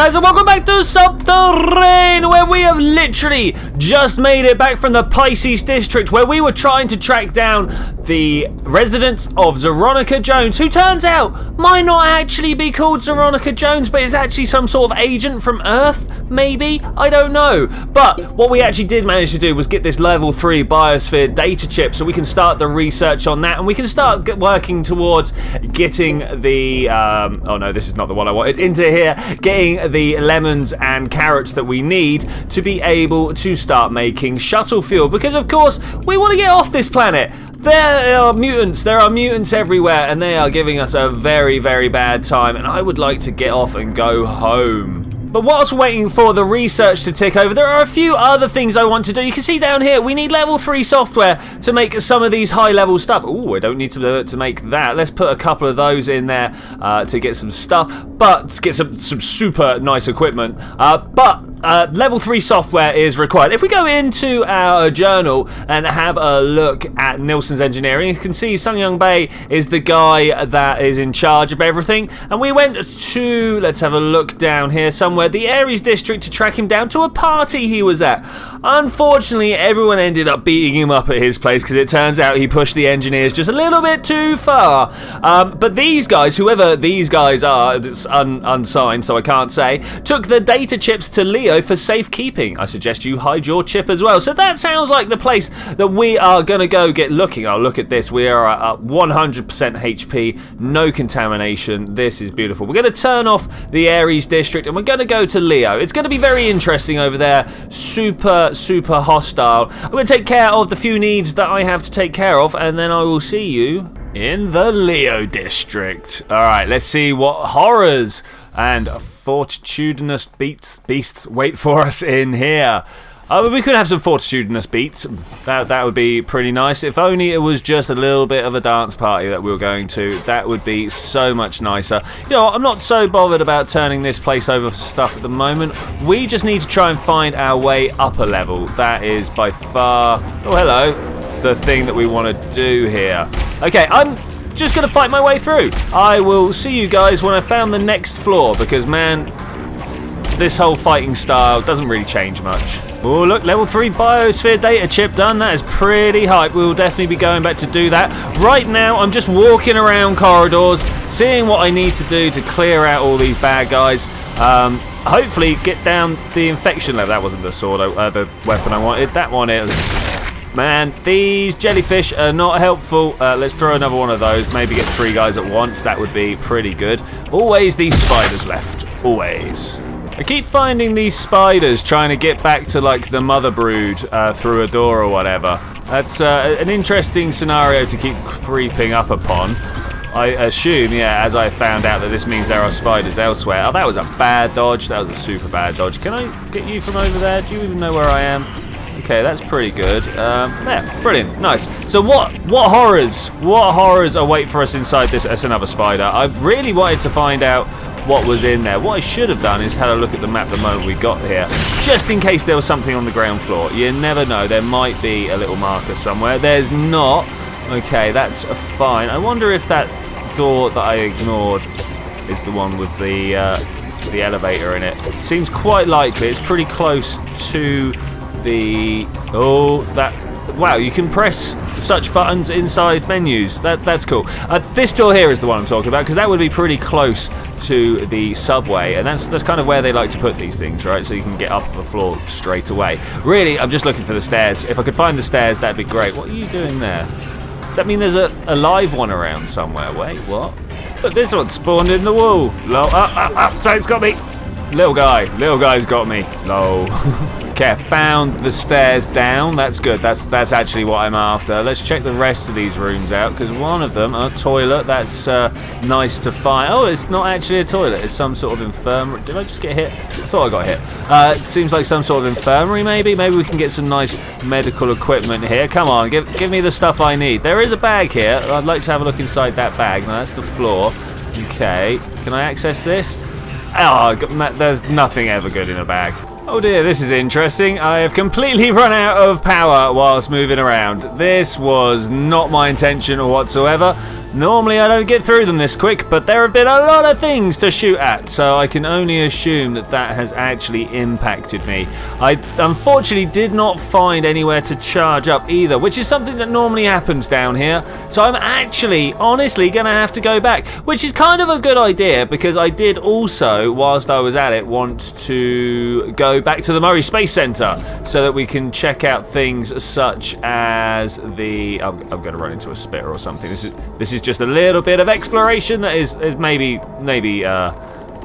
guys and welcome back to Subterrain where we have literally just made it back from the Pisces district where we were trying to track down the residents of Zeronica Jones who turns out might not actually be called Zeronica Jones but is actually some sort of agent from Earth maybe I don't know but what we actually did manage to do was get this level 3 biosphere data chip so we can start the research on that and we can start working towards getting the um, oh no this is not the one I wanted into here getting the lemons and carrots that we need to be able to start making shuttle fuel. Because, of course, we want to get off this planet. There are mutants, there are mutants everywhere, and they are giving us a very, very bad time. And I would like to get off and go home. But whilst waiting for the research to tick over, there are a few other things I want to do. You can see down here, we need level 3 software to make some of these high level stuff. Oh, I don't need to, to make that. Let's put a couple of those in there uh, to get some stuff, but get some, some super nice equipment. Uh, but uh, level 3 software is required. If we go into our journal and have a look at Nilsson's engineering, you can see Sung Young Bae is the guy that is in charge of everything. And we went to, let's have a look down here somewhere, the Aries district to track him down to a party he was at. Unfortunately, everyone ended up beating him up at his place because it turns out he pushed the engineers just a little bit too far. Um, but these guys, whoever these guys are, it's un unsigned, so I can't say, took the data chips to Leo for safekeeping. I suggest you hide your chip as well. So that sounds like the place that we are going to go get looking. Oh, look at this. We are at 100% HP, no contamination. This is beautiful. We're going to turn off the Aries district and we're going to go to Leo. It's going to be very interesting over there. Super super, hostile. I'm going to take care of the few needs that I have to take care of, and then I will see you in the Leo district. All right, let's see what horrors and fortitudinous beasts, beasts wait for us in here. Uh, we could have some fortitudinous beats. That that would be pretty nice. If only it was just a little bit of a dance party that we were going to. That would be so much nicer. You know, I'm not so bothered about turning this place over for stuff at the moment. We just need to try and find our way up a level. That is by far... Oh, hello. The thing that we want to do here. Okay, I'm just going to fight my way through. I will see you guys when I found the next floor because, man, this whole fighting style doesn't really change much. Oh, look, level 3 biosphere data chip done. That is pretty hype. We will definitely be going back to do that. Right now, I'm just walking around corridors, seeing what I need to do to clear out all these bad guys. Um, hopefully, get down the infection level. That wasn't the sword, uh, the weapon I wanted. That one is. Man, these jellyfish are not helpful. Uh, let's throw another one of those. Maybe get three guys at once. That would be pretty good. Always these spiders left. Always. I keep finding these spiders trying to get back to like the mother brood uh, through a door or whatever. That's uh, an interesting scenario to keep creeping up upon. I assume, yeah, as I found out that this means there are spiders elsewhere. Oh, that was a bad dodge. That was a super bad dodge. Can I get you from over there? Do you even know where I am? Okay, that's pretty good. Um, there, brilliant, nice. So what what horrors, what horrors await for us inside this? That's another spider. I really wanted to find out what was in there. What I should have done is had a look at the map the moment we got here, just in case there was something on the ground floor. You never know, there might be a little marker somewhere. There's not. Okay, that's fine. I wonder if that door that I ignored is the one with the uh, the elevator in it. Seems quite likely. It's pretty close to the... Oh, that wow, you can press such buttons inside menus. That That's cool. Uh, this door here is the one I'm talking about because that would be pretty close to the subway and that's that's kind of where they like to put these things, right? So you can get up the floor straight away. Really, I'm just looking for the stairs. If I could find the stairs, that'd be great. What are you doing there? Does that mean there's a, a live one around somewhere? Wait, what? But this one spawned in the wall. Low, up, up, up, so it's got me. Little guy, little guy's got me. No. Okay, found the stairs down. That's good. That's that's actually what I'm after. Let's check the rest of these rooms out because one of them, a toilet. That's uh, nice to find. Oh, it's not actually a toilet. It's some sort of infirmary. Did I just get hit? I thought I got hit. Uh, it seems like some sort of infirmary, maybe. Maybe we can get some nice medical equipment here. Come on, give give me the stuff I need. There is a bag here. I'd like to have a look inside that bag. Now that's the floor. Okay, can I access this? Oh, there's nothing ever good in a bag. Oh dear, this is interesting. I have completely run out of power whilst moving around. This was not my intention or whatsoever. Normally I don't get through them this quick, but there have been a lot of things to shoot at, so I can only assume that that has actually impacted me. I unfortunately did not find anywhere to charge up either, which is something that normally happens down here. So I'm actually, honestly, going to have to go back, which is kind of a good idea because I did also, whilst I was at it, want to go back to the Murray Space Centre so that we can check out things such as the... I'm, I'm going to run into a spitter or something. This is this is just a little bit of exploration that is, is maybe maybe uh,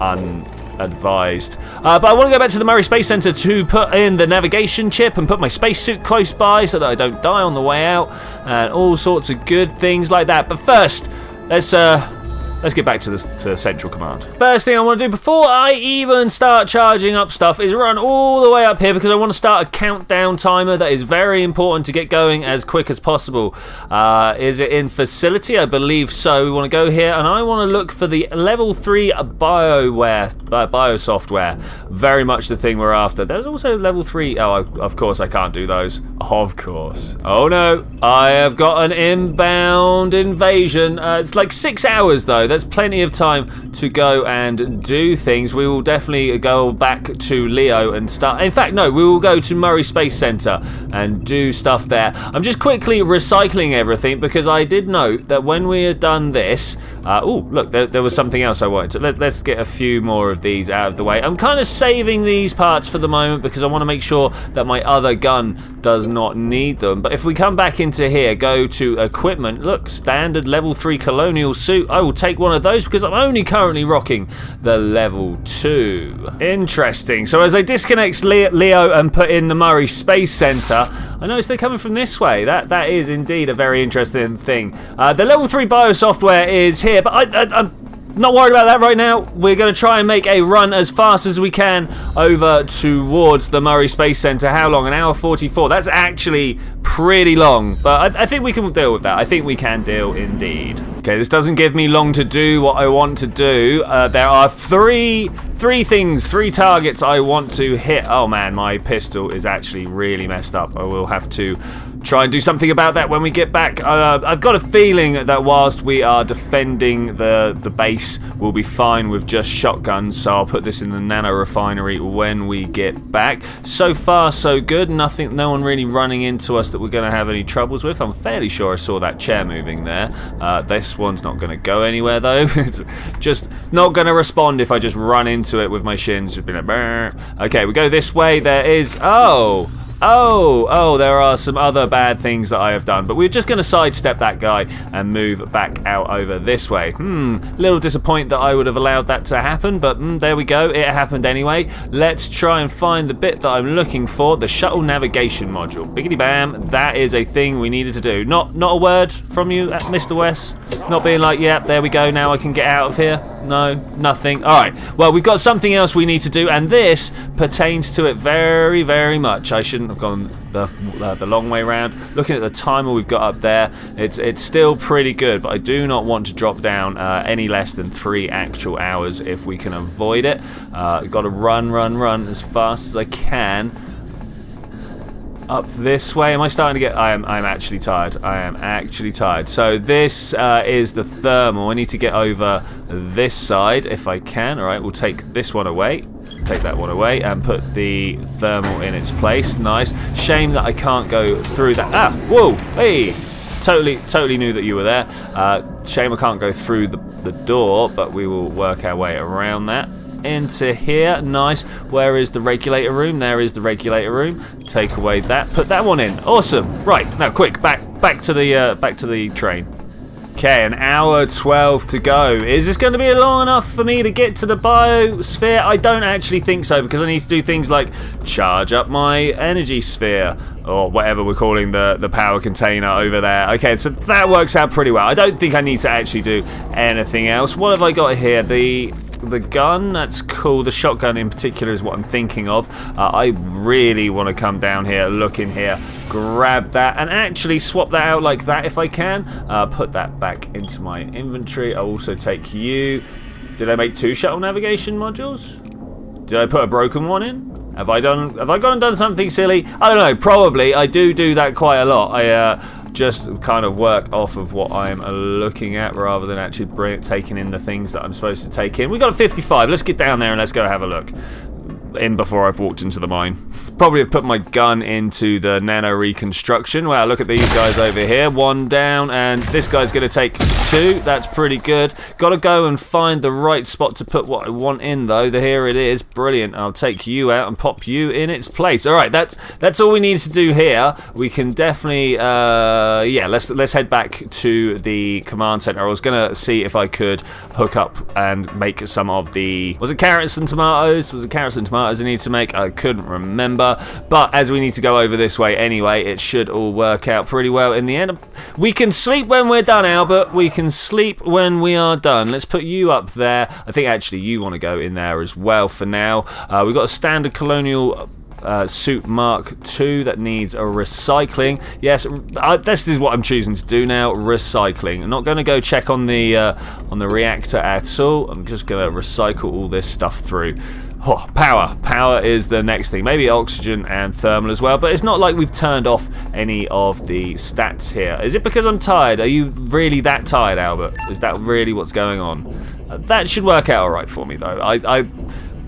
unadvised. Uh, but I want to go back to the Murray Space Center to put in the navigation chip and put my spacesuit close by so that I don't die on the way out and all sorts of good things like that. But first, let's uh, let's get back to the, to central command. First thing I want to do before I even start charging up stuff is run all the way up here because I want to start a countdown timer that is very important to get going as quick as possible. Uh, is it in facility? I believe so. We want to go here and I want to look for the level 3 bioware, uh, bio software. Very much the thing we're after. There's also level 3. Oh, of course I can't do those. Of course. Oh no, I have got an inbound invasion. Uh, it's like six hours though there's plenty of time to go and do things. We will definitely go back to Leo and start. In fact, no, we will go to Murray Space Center and do stuff there. I'm just quickly recycling everything because I did note that when we had done this, uh, oh, look, there, there, was something else I wanted to. Let, let's get a few more of these out of the way. I'm kind of saving these parts for the moment because I want to make sure that my other gun does not need them. But if we come back into here, go to equipment, look, standard level 3 colonial suit. I will take one of those because I'm only currently rocking the level 2. Interesting. So as I disconnect Leo and put in the Murray Space Center, I notice they're coming from this way. That That is indeed a very interesting thing. Uh, the level 3 bio software is here, but I, I, I'm not worried about that right now. We're going to try and make a run as fast as we can over towards the Murray Space Center. How long? An hour 44. That's actually pretty long, but I, I think we can deal with that. I think we can deal indeed. Okay, this doesn't give me long to do what I want to do. Uh, there are three three things, three targets I want to hit. Oh man, my pistol is actually really messed up. I will have to try and do something about that when we get back. Uh, I've got a feeling that whilst we are defending the, the base, we'll be fine with just shotguns, so I'll put this in the nano refinery when we get back. So far, so good. Nothing, no one really running into us that we're going to have any troubles with. I'm fairly sure I saw that chair moving there. Uh, this one's not going to go anywhere, though. it's just not going to respond if I just run into it with my shins. Okay, we go this way. There is... Oh! Oh, oh, there are some other bad things that I have done, but we're just going to sidestep that guy and move back out over this way. Hmm, little disappointed that I would have allowed that to happen, but mm, there we go, it happened anyway. Let's try and find the bit that I'm looking for, the shuttle navigation module. Biggity bam, that is a thing we needed to do. Not, not a word from you, uh, Mr. West? Not being like, yeah, there we go, now I can get out of here? No, nothing. All right, well, we've got something else we need to do, and this pertains to it very, very much. I shouldn't have gone the, uh, the long way around. Looking at the timer we've got up there, it's, it's still pretty good, but I do not want to drop down uh, any less than three actual hours if we can avoid it. Uh, got to run, run, run as fast as I can up this way. Am I starting to get... I am I'm actually tired. I am actually tired. So this uh, is the thermal. I need to get over this side if I can. All right, we'll take this one away. Take that one away and put the thermal in its place. Nice. Shame that I can't go through that. Ah, whoa, hey. Totally, totally knew that you were there. Uh, shame I can't go through the, the door, but we will work our way around that into here. Nice. Where is the regulator room? There is the regulator room. Take away that. Put that one in. Awesome. Right. Now, quick. Back back to the uh, back to the train. Okay, an hour 12 to go. Is this going to be long enough for me to get to the biosphere? I don't actually think so because I need to do things like charge up my energy sphere or whatever we're calling the, the power container over there. Okay, so that works out pretty well. I don't think I need to actually do anything else. What have I got here? The the gun, that's cool. The shotgun in particular is what I'm thinking of. Uh, I really want to come down here, look in here, grab that, and actually swap that out like that if I can. Uh, put that back into my inventory. I'll also take you. Did I make two shuttle navigation modules? Did I put a broken one in? Have I done? Have I gone and done something silly? I don't know. Probably. I do do that quite a lot. I uh, just kind of work off of what I'm looking at rather than actually bring, taking in the things that I'm supposed to take in. We've got a 55. Let's get down there and let's go have a look in before I've walked into the mine. Probably have put my gun into the nano reconstruction. Wow, look at these guys over here. One down, and this guy's going to take two. That's pretty good. Got to go and find the right spot to put what I want in, though. Here it is. Brilliant. I'll take you out and pop you in its place. All right, that's that's all we need to do here. We can definitely, uh, yeah, let's let's head back to the command center. I was going to see if I could hook up and make some of the, was it carrots and tomatoes? Was it carrots and tomatoes? Tomatoes I need to make. I couldn't remember. But as we need to go over this way anyway, it should all work out pretty well in the end. We can sleep when we're done, Albert. We can sleep when we are done. Let's put you up there. I think actually you want to go in there as well for now. Uh, we've got a standard colonial uh, suit Mark II that needs a recycling. Yes, I, this is what I'm choosing to do now: recycling. I'm not going to go check on the uh, on the reactor at all. I'm just going to recycle all this stuff through. Oh, power. Power is the next thing. Maybe oxygen and thermal as well, but it's not like we've turned off any of the stats here. Is it because I'm tired? Are you really that tired, Albert? Is that really what's going on? Uh, that should work out alright for me, though. I, I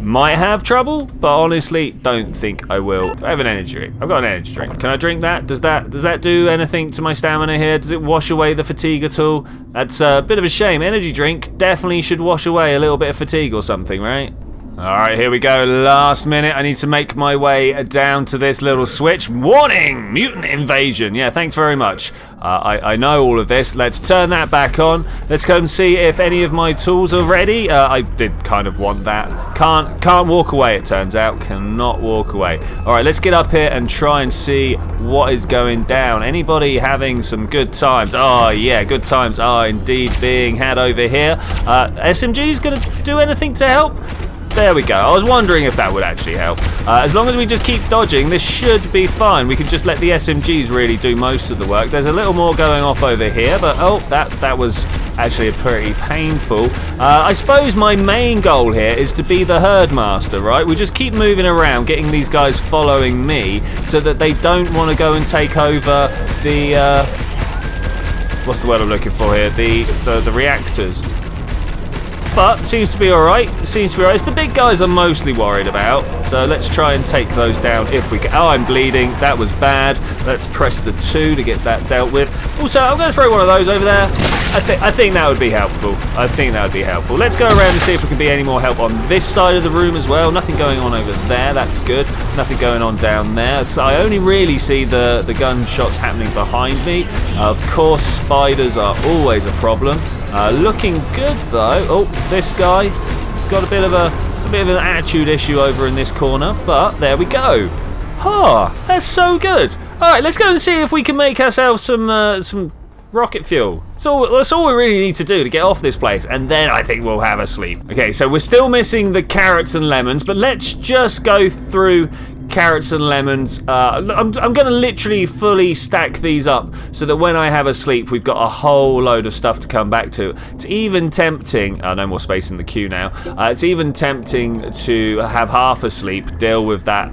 might have trouble, but honestly, don't think I will. I have an energy drink. I've got an energy drink. Can I drink that? Does that does that do anything to my stamina here? Does it wash away the fatigue at all? That's a bit of a shame. Energy drink definitely should wash away a little bit of fatigue or something, right? Alright, here we go. Last minute. I need to make my way down to this little switch. Warning! Mutant invasion. Yeah, thanks very much. Uh, I, I know all of this. Let's turn that back on. Let's go and see if any of my tools are ready. Uh, I did kind of want that. Can't, can't walk away, it turns out. Cannot walk away. Alright, let's get up here and try and see what is going down. Anybody having some good times? Oh, yeah, good times are indeed being had over here. Uh, SMG's going to do anything to help? There we go. I was wondering if that would actually help. Uh, as long as we just keep dodging, this should be fine. We can just let the SMGs really do most of the work. There's a little more going off over here, but oh, that, that was actually pretty painful. Uh, I suppose my main goal here is to be the herdmaster, right? We just keep moving around, getting these guys following me so that they don't want to go and take over the... Uh, what's the word I'm looking for here? The, the, the reactors but seems to be alright. Seems to be alright. It's the big guys I'm mostly worried about. So let's try and take those down if we can. Oh, I'm bleeding. That was bad. Let's press the 2 to get that dealt with. Also, I'm going to throw one of those over there. I, th I think that would be helpful. I think that would be helpful. Let's go around and see if we can be any more help on this side of the room as well. Nothing going on over there. That's good. Nothing going on down there. So I only really see the, the gunshots happening behind me. Of course, spiders are always a problem. Uh, looking good though. Oh, this guy got a bit of a, a bit of an attitude issue over in this corner, but there we go. Ha! Oh, that's so good. All right, let's go and see if we can make ourselves some uh, some rocket fuel. All, that's all we really need to do to get off this place, and then I think we'll have a sleep. Okay, so we're still missing the carrots and lemons, but let's just go through carrots and lemons. Uh, I'm, I'm going to literally fully stack these up so that when I have a sleep, we've got a whole load of stuff to come back to. It's even tempting, oh, no more space in the queue now. Uh, it's even tempting to have half a sleep, deal with that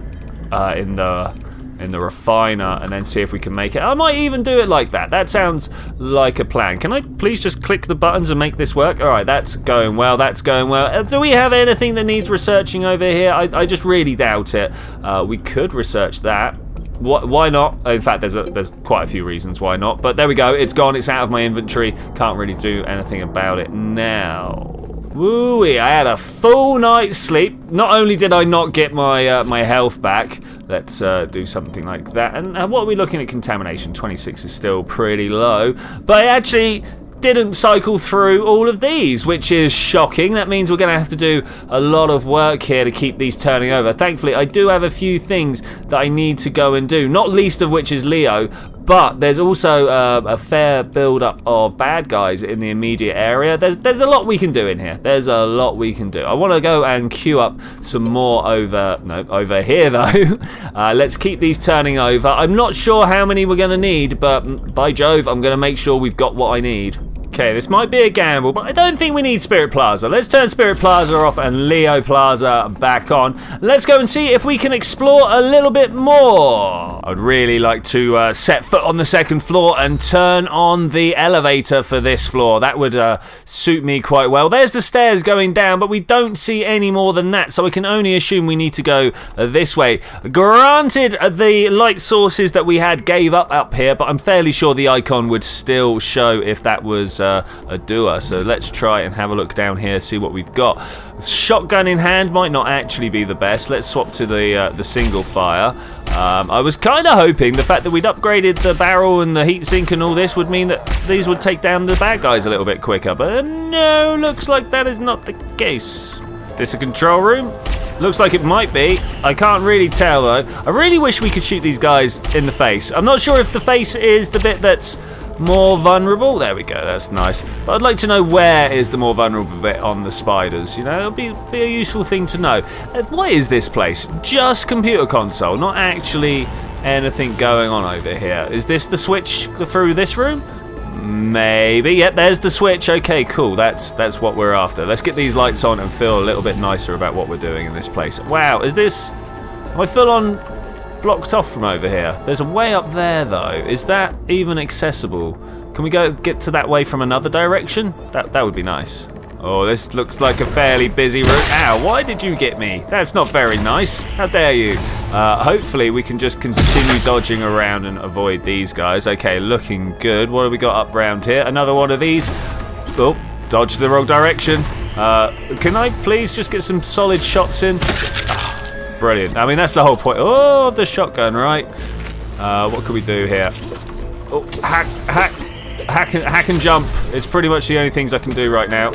uh, in the in the refiner and then see if we can make it. I might even do it like that. That sounds like a plan. Can I please just click the buttons and make this work? All right, that's going well. That's going well. Uh, do we have anything that needs researching over here? I, I just really doubt it. Uh, we could research that. Why not? In fact, there's a, there's quite a few reasons why not. But there we go. It's gone. It's out of my inventory. Can't really do anything about it now. Wooey, I had a full night's sleep. Not only did I not get my uh, my health back, let's uh, do something like that. And uh, what are we looking at contamination? 26 is still pretty low. But I actually didn't cycle through all of these, which is shocking. That means we're going to have to do a lot of work here to keep these turning over. Thankfully, I do have a few things that I need to go and do, not least of which is Leo, but there's also uh, a fair build-up of bad guys in the immediate area. There's there's a lot we can do in here. There's a lot we can do. I want to go and queue up some more over no over here though. uh, let's keep these turning over. I'm not sure how many we're going to need, but by Jove, I'm going to make sure we've got what I need. Okay, this might be a gamble, but I don't think we need Spirit Plaza. Let's turn Spirit Plaza off and Leo Plaza back on. Let's go and see if we can explore a little bit more. I'd really like to uh, set foot on the second floor and turn on the elevator for this floor. That would uh, suit me quite well. There's the stairs going down, but we don't see any more than that, so I can only assume we need to go uh, this way. Granted, uh, the light sources that we had gave up up here, but I'm fairly sure the icon would still show if that was uh, a doer. So let's try and have a look down here, see what we've got. Shotgun in hand might not actually be the best. Let's swap to the uh, the single fire. Um, I was kind of hoping the fact that we'd upgraded the barrel and the heatsink and all this would mean that these would take down the bad guys a little bit quicker. But uh, no, looks like that is not the case. Is this a control room? Looks like it might be. I can't really tell though. I really wish we could shoot these guys in the face. I'm not sure if the face is the bit that's more vulnerable. There we go, that's nice. But I'd like to know where is the more vulnerable bit on the spiders. You know, it'll be, be a useful thing to know. Uh, what is this place? Just computer console, not actually anything going on over here. Is this the switch through this room? Maybe. Yep, there's the switch. Okay, cool. That's that's what we're after. Let's get these lights on and feel a little bit nicer about what we're doing in this place. Wow, is this... Am I full on blocked off from over here. There's a way up there, though. Is that even accessible? Can we go get to that way from another direction? That, that would be nice. Oh, this looks like a fairly busy route. Ow, why did you get me? That's not very nice. How dare you? Uh, hopefully we can just continue dodging around and avoid these guys. Okay, looking good. What have we got up around here? Another one of these. Oh, dodged the wrong direction. Uh, can I please just get some solid shots in? Brilliant. I mean, that's the whole point. Oh, of the shotgun, right? Uh, what can we do here? Oh, hack, hack, hack hack and jump. It's pretty much the only things I can do right now.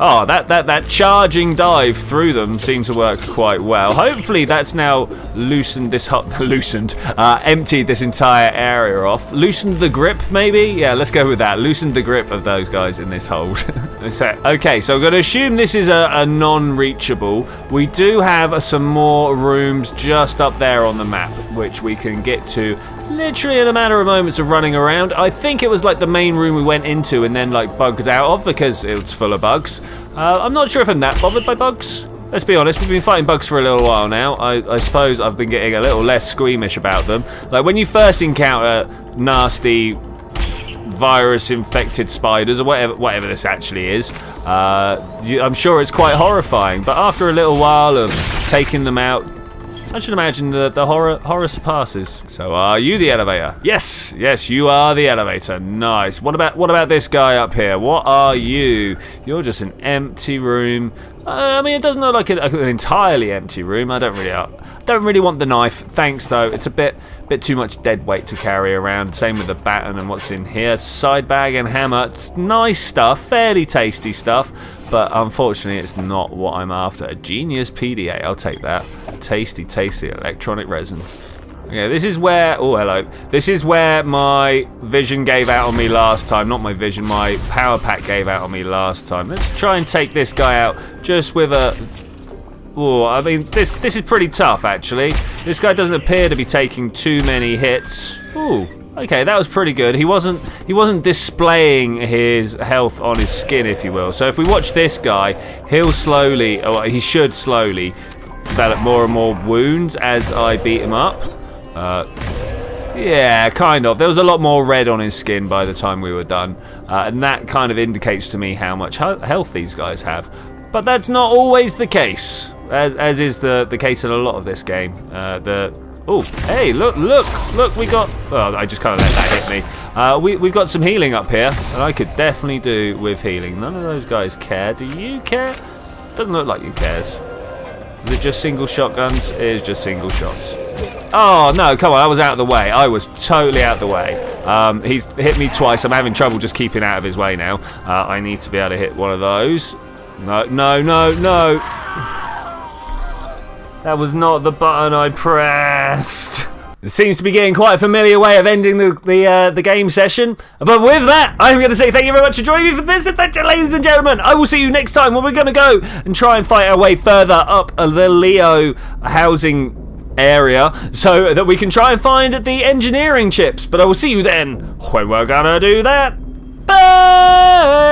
Oh, that, that, that charging dive through them seemed to work quite well. Hopefully that's now loosened this loosened, uh, emptied this entire area off. Loosened the grip, maybe? Yeah, let's go with that. Loosened the grip of those guys in this hold. okay, so I'm going to assume this is a, a non-reachable. We do have some more rooms just up there on the map, which we can get to literally in a matter of moments of running around. I think it was like the main room we went into and then like bugged out of because it was full of bugs. Uh, I'm not sure if I'm that bothered by bugs. Let's be honest, we've been fighting bugs for a little while now. I, I suppose I've been getting a little less squeamish about them. Like when you first encounter nasty virus infected spiders or whatever whatever this actually is uh, you, I'm sure it's quite horrifying but after a little while of taking them out I should imagine that the horror horror surpasses. So are you the elevator? Yes, yes, you are the elevator. Nice. What about what about this guy up here? What are you? You're just an empty room. Uh, I mean, it doesn't look like an, an entirely empty room. I don't really, uh, don't really want the knife. Thanks though. It's a bit, bit too much dead weight to carry around. Same with the baton and what's in here. Side bag and hammer. It's nice stuff. Fairly tasty stuff but unfortunately it's not what I'm after. A genius PDA, I'll take that. Tasty, tasty electronic resin. Okay, this is where, oh hello, this is where my vision gave out on me last time, not my vision, my power pack gave out on me last time. Let's try and take this guy out just with a, oh, I mean, this, this is pretty tough actually. This guy doesn't appear to be taking too many hits. Ooh, Okay, that was pretty good. He wasn't he wasn't displaying his health on his skin, if you will. So if we watch this guy, he'll slowly, or he should slowly, develop more and more wounds as I beat him up. Uh, yeah, kind of. There was a lot more red on his skin by the time we were done, uh, and that kind of indicates to me how much health these guys have. But that's not always the case, as, as is the, the case in a lot of this game. Uh, the Oh, hey, look, look, look, we got... Oh, I just kind of let that hit me. Uh, we, we've got some healing up here, and I could definitely do with healing. None of those guys care. Do you care? Doesn't look like you cares. Is it just single shotguns? It is just single shots. Oh, no, come on, I was out of the way. I was totally out of the way. Um, he's hit me twice. I'm having trouble just keeping out of his way now. Uh, I need to be able to hit one of those. No, no, no, no. That was not the button I pressed. It seems to be getting quite a familiar way of ending the the, uh, the game session. But with that, I'm going to say thank you very much for joining me for this adventure, ladies and gentlemen. I will see you next time when we're going to go and try and fight our way further up the Leo housing area so that we can try and find the engineering chips. But I will see you then when we're going to do that. Bye!